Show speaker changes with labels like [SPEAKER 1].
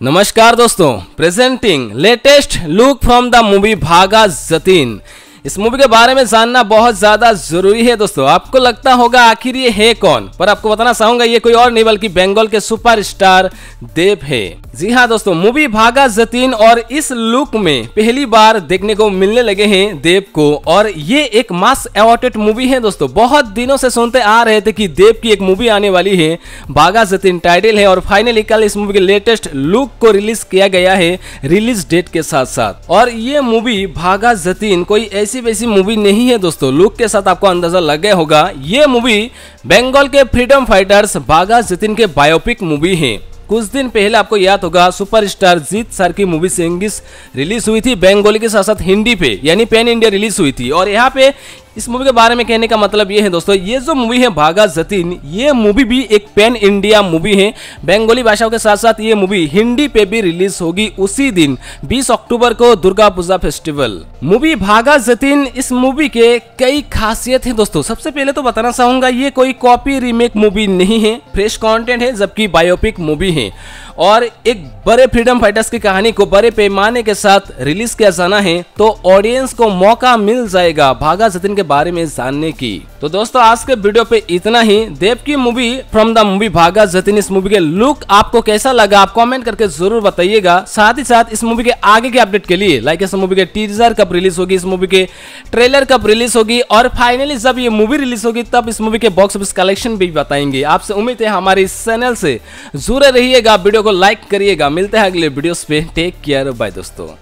[SPEAKER 1] नमस्कार दोस्तों presenting latest look from the movie Bagha Jatin इस मूवी के बारे में जानना बहुत ज़्यादा ज़रूरी है दोस्तों। आपको लगता होगा आखिर ये है कौन? पर आपको बताना चाहूँगा, ये कोई और नहीं बल्कि बंगाल के सुपरस्टार देव है। जी हाँ दोस्तों मूवी भागा जतीन और इस लुक में पहली बार देखने को मिलने लगे हैं देव को। और ये एक मास अवॉर्डेड मूवी है दोस्तों। बहुत दिनों से सुनते आ रहे थे कि देव की एक मूवी आने वाली है, भागा जतीन टाइटल है। और फाइनली कल इस मूवी के लेटेस्ट लुक को रिलीज़ किया गया है रिलीज़ डेट के साथ साथ और ये मूवी भागा जतीन कोई ऐसी वैसी मूवी नहीं है दोस्तों। लुक के साथ आपको अंदाज़ा लग गया होगा, ये मूवी बंगाल के फ्रीडम फाइटर्स बागा जितिन के बायोपिक मूवी है। कुछ दिन पहले आपको याद होगा सुपरस्टार जीत सर की मूवी से इंग्लिश रिलीज़ हुई थी बंगाली के साथ साथ हिंदी पे, यानी पैन इंडिया रिलीज़ हुई थी। और यहाँ पे इस मूवी के बारे में कहने का मतलब ये है दोस्तों, ये जो मूवी है भागा जतीन, ये मूवी भी एक पैन इंडिया मूवी है। बंगाली भाषाओं के साथ साथ ये मूवी हिंदी पे भी रिलीज़ होगी उसी दिन 20 अक्टूबर को दुर्गा पूजा फेस्टिवल मूवी भागा जतीन, इस मूवी के कई खासियत है दोस्तों। सबसे पहले तो बताना चाहूँगा, ये कोई कॉपी रीमेक मूवी नहीं है फ्रेश कॉन्टेंट है, जबकि बायोपिक मूवी है। और एक बड़े फ्रीडम फाइटर्स की कहानी को बड़े पैमाने के साथ रिलीज़ किया जाना है तो ऑडियंस को मौका मिल जाएगा भागा जतीन के बारे में जानने की। तो दोस्तों, आज के वीडियो पे इतना ही। देव की movie from the movie Bagha. Jatin, इस मूवी के लुक आपको कैसा लगा, आप कमेंट करके ज़रूर बताइएगा। साथ ही साथ, इस मूवी के आगे के अपडेट के लिए लाइक इस मूवी के टीजर कब रिलीज़ होगी, इस मूवी के ट्रेलर कब रिलीज़ होगी, और फाइनली जब ये मूवी रिलीज़ होगी, तब इस मूवी के बॉक्स ऑफ़िस कलेक्शन भी बताएँगे। आपसे उम्मीद है हमारे इस चैनल से जुड़े रहिएगा। वीडियो को लाइक करिएगा। मिलते हैं अगले वीडियोस पे। टेक केयर बाय दोस्तों।